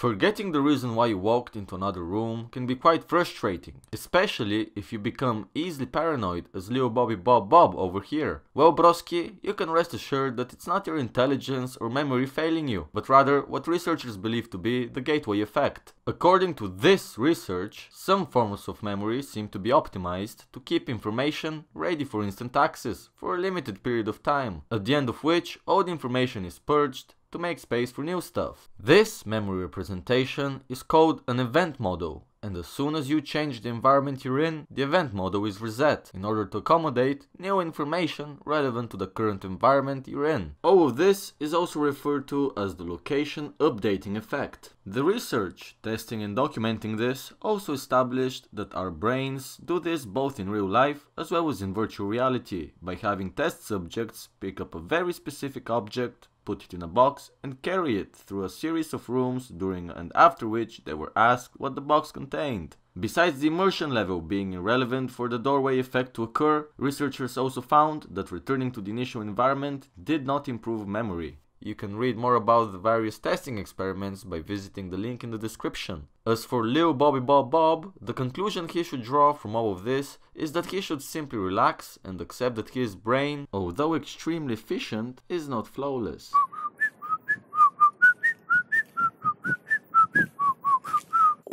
Forgetting the reason why you walked into another room can be quite frustrating, especially if you become easily paranoid as Leo Bobby Bob Bob over here. Well broski, you can rest assured that it's not your intelligence or memory failing you, but rather what researchers believe to be the gateway effect. According to this research, some forms of memory seem to be optimized to keep information ready for instant access for a limited period of time, at the end of which all the information is purged to make space for new stuff. This memory representation is called an event model and as soon as you change the environment you're in, the event model is reset in order to accommodate new information relevant to the current environment you're in. All of this is also referred to as the location updating effect. The research, testing and documenting this also established that our brains do this both in real life as well as in virtual reality by having test subjects pick up a very specific object put it in a box and carry it through a series of rooms during and after which they were asked what the box contained. Besides the immersion level being irrelevant for the doorway effect to occur, researchers also found that returning to the initial environment did not improve memory. You can read more about the various testing experiments by visiting the link in the description. As for Lil Bobby Bob Bob, the conclusion he should draw from all of this is that he should simply relax and accept that his brain, although extremely efficient, is not flawless.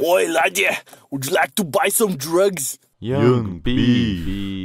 Oi, laddie, would you like to buy some drugs? Young B.